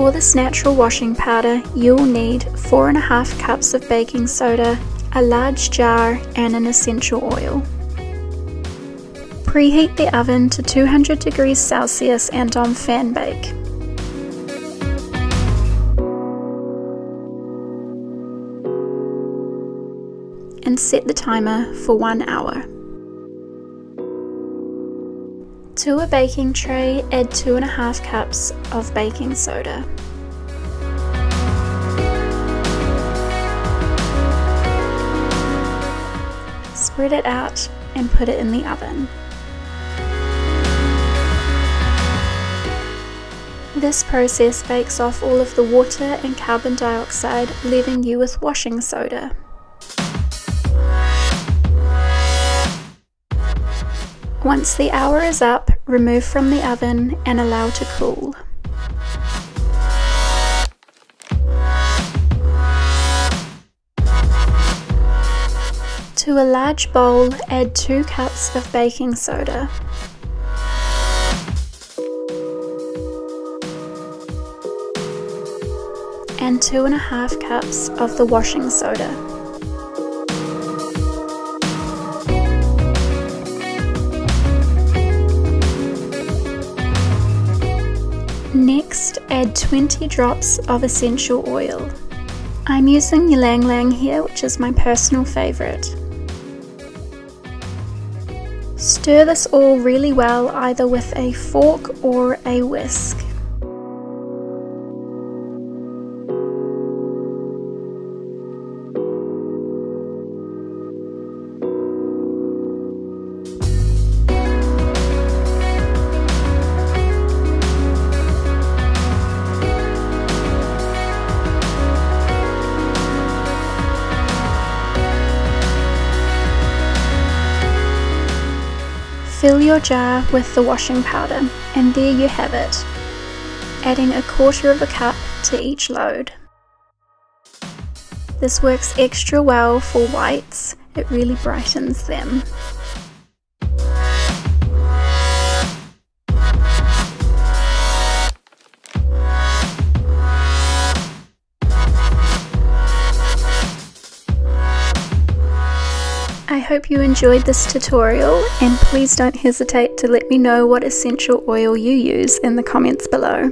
For this natural washing powder, you'll need 4.5 cups of baking soda, a large jar and an essential oil. Preheat the oven to 200 degrees Celsius and on fan bake. And set the timer for one hour. To a baking tray, add 2.5 cups of baking soda. Spread it out and put it in the oven. This process bakes off all of the water and carbon dioxide, leaving you with washing soda. Once the hour is up, remove from the oven and allow to cool. To a large bowl, add 2 cups of baking soda. and two and a half cups of the washing soda. Add 20 drops of essential oil. I'm using Ylang Ylang here, which is my personal favourite. Stir this all really well either with a fork or a whisk. Fill your jar with the washing powder and there you have it, adding a quarter of a cup to each load. This works extra well for whites, it really brightens them. I hope you enjoyed this tutorial and please don't hesitate to let me know what essential oil you use in the comments below.